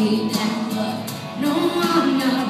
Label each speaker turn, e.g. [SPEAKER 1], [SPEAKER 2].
[SPEAKER 1] no, I'm not.